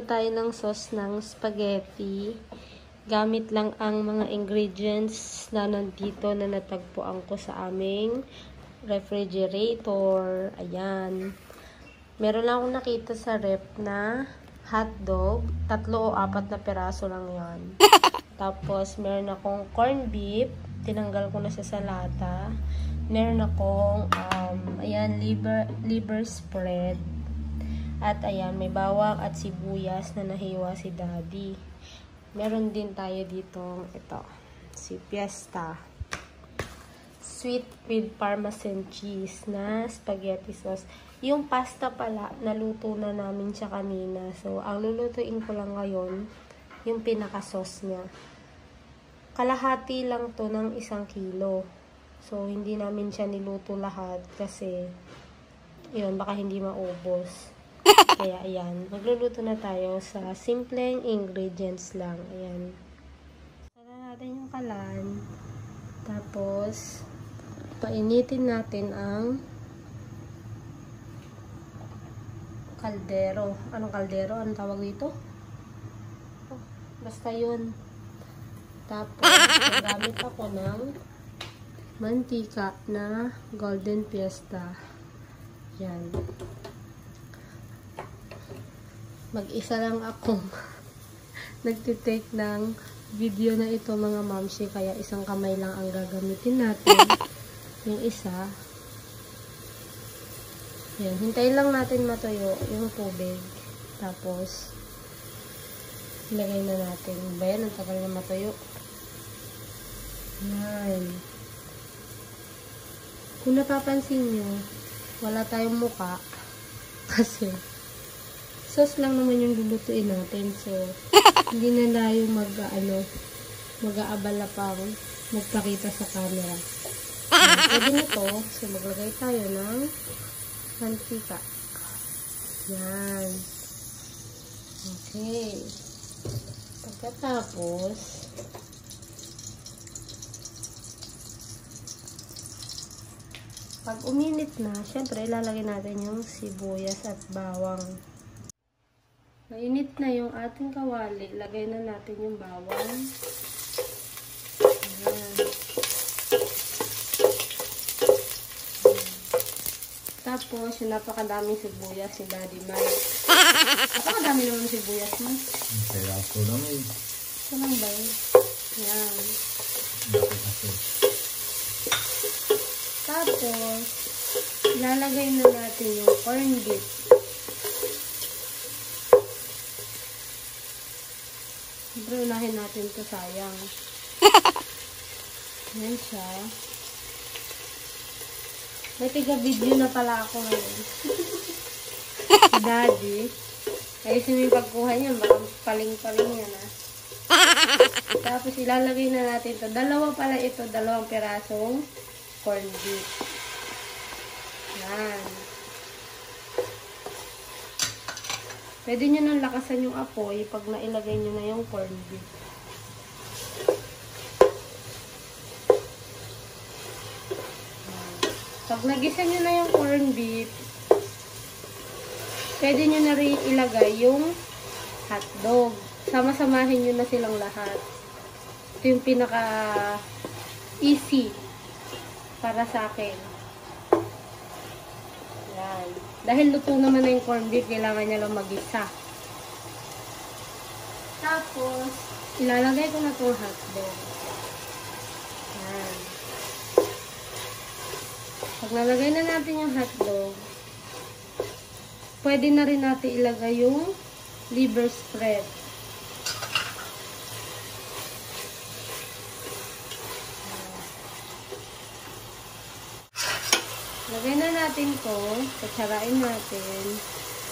Magluluto tayo ng sauce ng spaghetti. Gamit lang ang mga ingredients na nandito na natagpuan ko sa aming refrigerator. Ayan. Meron lang akong nakita sa rep na hotdog. Tatlo o apat na peraso lang yon. Tapos, meron akong corned beef. Tinanggal ko na siya sa lata. Meron akong, um, ayan, liver, liver spread. At ayan, may bawang at sibuyas na nahiwa si daddy. Meron din tayo dito, ito, si Fiesta. Sweet with parmesan cheese na spaghetti sauce. Yung pasta pala, naluto na namin siya kanina. So, ang lulutuin ko lang ngayon, yung pinaka-sauce niya. Kalahati lang to ng isang kilo. So, hindi namin siya niluto lahat kasi, yun, baka hindi maubos. Kaya, ayan. Magluluto na tayo sa simpleng ingredients lang. Ayan. Sala natin yung kalan. Tapos, painitin natin ang kaldero. Anong kaldero? Anong tawag dito? Oh, basta yun. Tapos, gagamit ako ng mantika na Golden Fiesta. Yan. Mag-isa lang akong nagtitake ng video na ito mga mamsi. Kaya isang kamay lang ang gagamitin natin. Yung isa. Yan. Hintayin lang natin matuyo yung tubig. Tapos, ilagay na natin. Ba yan? Ang tagal na matuyo. Yan. Kung napapansin nyo, wala tayong muka. Kasi, sauce lang naman yung lulutuin natin. So, hindi na tayo mag, ano, mag-aabala pang magpakita sa camera. Yan. Pwede na to. So, maglagay tayo ng mantika. Yan. Okay. Pagkatapos, pag uminit na, syempre, ilalagay natin yung sibuyas at bawang. Mainit na yung ating kawali. Lagay na natin yung bawang. Ayan. Tapos, yung napakadaming sibuyas si Daddy Mike. Napakadami naman sibuyas mo. Kaya ako lang eh. Ito lang ba yun? Yan. Bakit ako? Tapos, ilalagay na natin yung corn beef. Siyempre, unahin natin to sayang. Yan siya. May tiga-video na pala ako ngayon. si Daddy. Ayusin mo yung pagkuha niya. Baka paling-paling yan ah. Tapos ilalagay na natin to. Dalawa pala ito. Dalawang pirasong corned beef. Yan. Pwede nyo nang lakasan yung apoy pag nailagay nyo na yung corned beef. Pag nagisa nyo na yung corned beef, pwede nyo na rin ilagay yung hotdog. Sama-samahin nyo na silang lahat. Ito yung pinaka easy para sa akin. Yan. Dahil luto naman na yung corned beef, kailangan niya lang magisa. Tapos, ilalagay ko na itong hotdog. Yan. Pag nalagay na natin yung hotdog, pwede na rin natin ilagay yung liver spread. Lagay na natin to. Patsarain natin.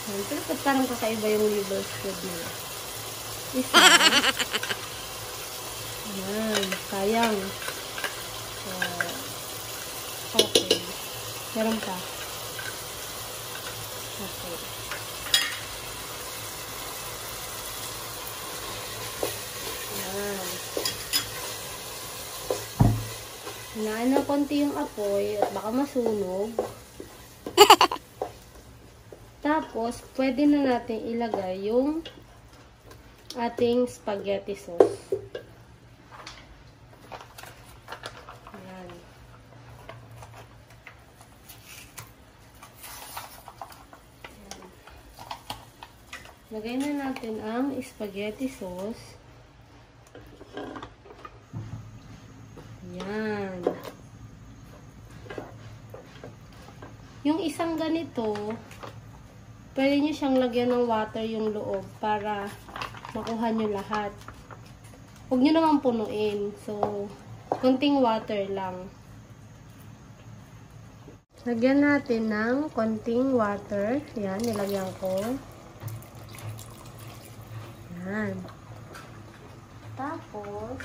Pero ba't parang kakaiba yung liver spread niya? Isa. Ayan. Sayang. So, okay. Meron pa. Okay. Ayan. Inaano konti yung apoy at baka masunog. Tapos, pwede na natin ilagay yung ating spaghetti sauce. Ayan. Ayan. Lagay na natin ang spaghetti sauce. Ayan. Yung isang ganito, pwede nyo siyang lagyan ng water yung loob para makuha nyo lahat. Huwag nyo naman punuin. So, konting water lang. Lagyan natin ng konting water. Yan, nilagyan ko. Yan. Tapos,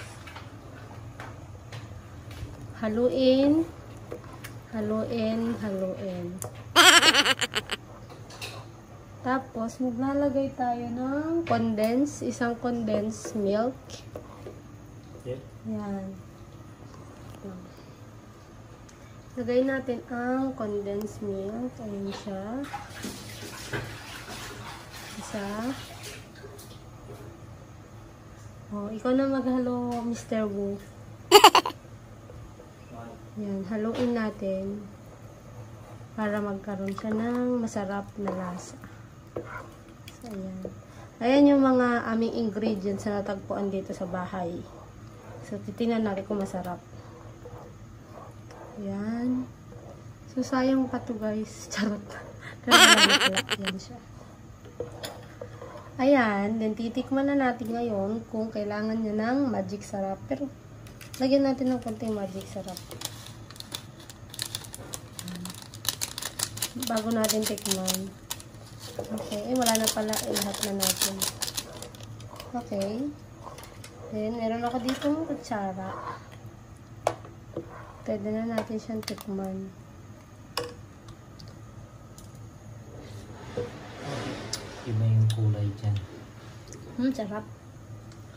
haluin, haluin, haluin. Tapos, maglalagay tayo ng condense, isang condensed milk. Yep. Yan. Lagay natin ang condensed milk. Ayun siya. Isa. Oh, ikaw na maghalo, Mr. Wu. Yan, haluin natin para magkaroon siya ng masarap na lasa. So, ayan. Ayan yung mga aming ingredients na natagpuan dito sa bahay. So, titingnan natin kung masarap. Ayan. So, sayang pa to guys. Charot. Ayan siya. Ayan. Then, titikman na natin ngayon kung kailangan niya ng magic sarap. Pero, lagyan natin ng konting magic sarap. Bago natin tikman. Okay. Eh, wala na pala. Eh, lahat na natin. Okay. Then, meron ako dito ng kutsara. Pwede na natin siyang tikman. Iba yung kulay dyan. Hmm, sarap.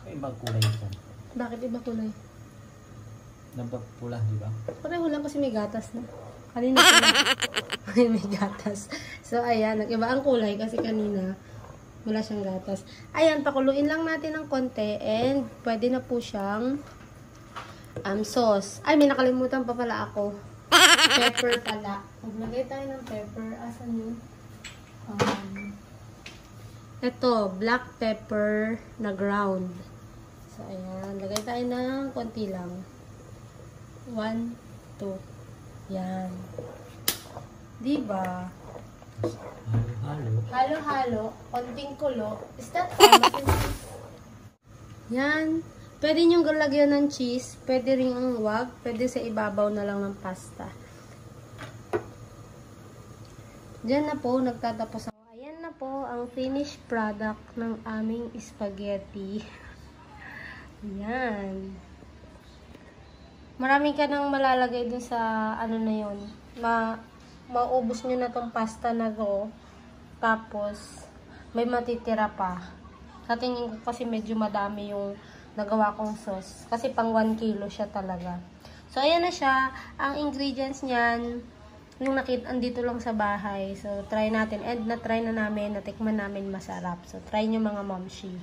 Ibang kulay dyan. Bakit iba kulay? Nabapula, di ba? Pareho lang kasi may gatas na. Kanina pala. may gatas. So, ayan. Nag-iba ang kulay kasi kanina wala siyang gatas. Ayan, pakuluin lang natin ng konti and pwede na po siyang um, sauce. Ay, may nakalimutan pa pala ako. Pepper pala. Maglagay tayo ng pepper. Asan yun? Um, ito, black pepper na ground. So, ayan. Lagay tayo ng konti lang. One, two. Yan. Diba? Halo-halo. Halo-halo, konting kulo. Is that all? Yan. Pwede nyo lagyan ng cheese. Pwede rin ang wag. Pwede sa ibabaw na lang ng pasta. Diyan na po, nagtatapos ako. Ayan na po ang finished product ng aming spaghetti. Yan. Marami ka nang malalagay dun sa ano na yon. Ma maubos nyo na tong pasta na go. Tapos, may matitira pa. Sa tingin ko kasi medyo madami yung nagawa kong sauce. Kasi pang 1 kilo siya talaga. So, ayan na siya. Ang ingredients niyan, yung nakita, andito lang sa bahay. So, try natin. And na-try na namin, natikman namin masarap. So, try nyo mga momshi.